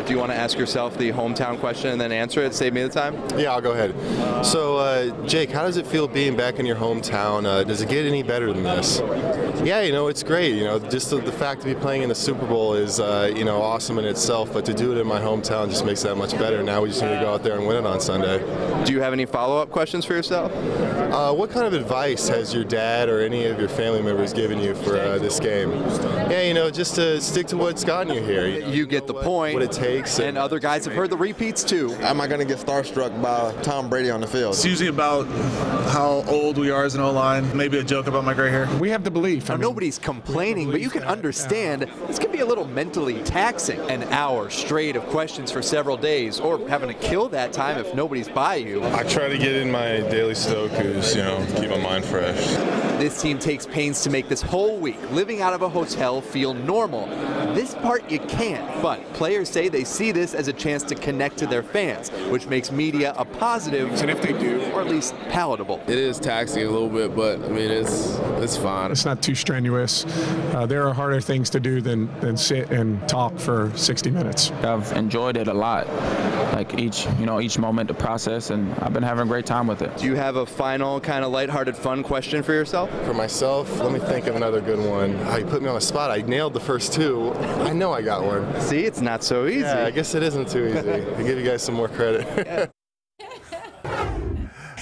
right, do you want to ask yourself the hometown question and then answer it? Save me the time. Yeah, I'll go ahead. So, uh, Jake, how does it feel being back in your hometown? Uh, does it get any better than this? Yeah, you know, it's great. You know, just the, the fact to be playing in the Super Bowl is, uh, you know, awesome in itself. But to do it in my hometown just makes that much better. Now we just need to go out there and win it on Sunday. Do you have any follow-up questions for yourself? Uh, what kind of advice has your dad or any of your family members given you for uh, this game? Yeah, you know, just to stick to what's gotten you here. You, know, You get the what, point. What it takes. And other guys have heard the repeats too. Am I going to get starstruck by Tom Brady on the field? It's usually about how old we are as an O line. Maybe a joke about my gray hair. We have the belief. Now, I mean, nobody's complaining, but you can understand this can be a little mentally taxing. An hour straight of questions for several days, or having to kill that time if nobody's by you. I try to get in my daily Sudokus, you know, keep my mind fresh. This team takes pains to make this whole week living out of a hotel feel normal. This part you can't, but players say they see this as a chance to connect to their fans, which makes media a positive, And if they do, or at least palatable. It is taxing a little bit, but I mean it's it's fine. it's not too strenuous. Uh, there are harder things to do than, than sit and talk for 60 minutes. I've enjoyed it a lot. Like each, you know, each moment, the process, and I've been having a great time with it. Do you have a final kind of lighthearted, fun question for yourself? For myself, let me think of another good one. Oh, you put me on the spot. I nailed the first two. I know I got one. See, it's not so easy. Yeah, I guess it isn't too easy. I give you guys some more credit.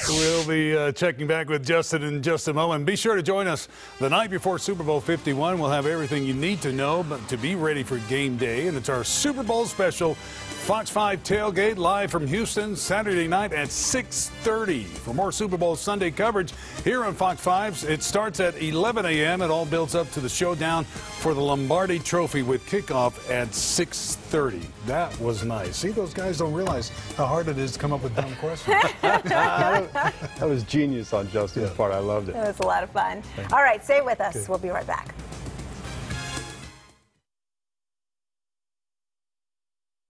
We'll be uh, checking back with Justin in just a moment. Be sure to join us the night before Super Bowl 51. We'll have everything you need to know but to be ready for game day. And it's our Super Bowl special Fox 5 tailgate live from Houston Saturday night at 6:30. For more Super Bowl Sunday coverage here on Fox 5, it starts at 11 a.m. It all builds up to the showdown for the Lombardi Trophy with kickoff at 6:30. That was nice. See, those guys don't realize how hard it is to come up with dumb questions. that was genius on Justin's part. I loved it. It was a lot of fun. All right, stay with us. We'll be right back.